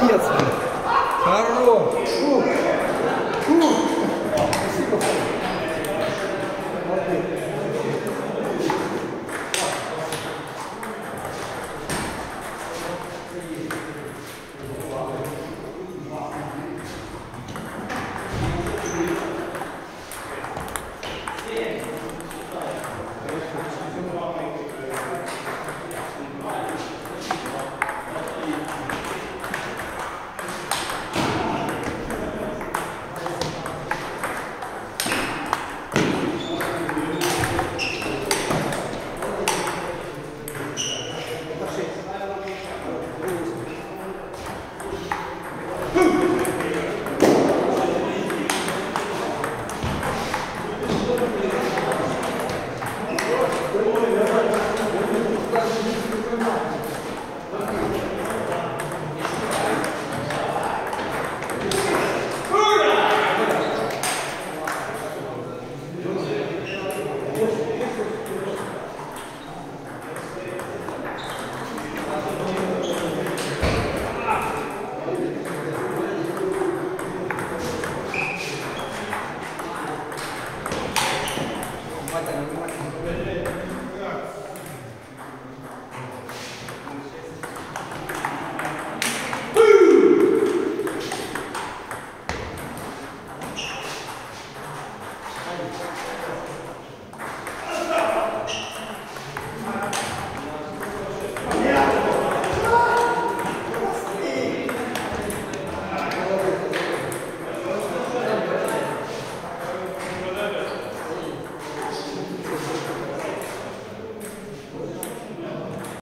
Молодец. Хорош. Фу. Фу.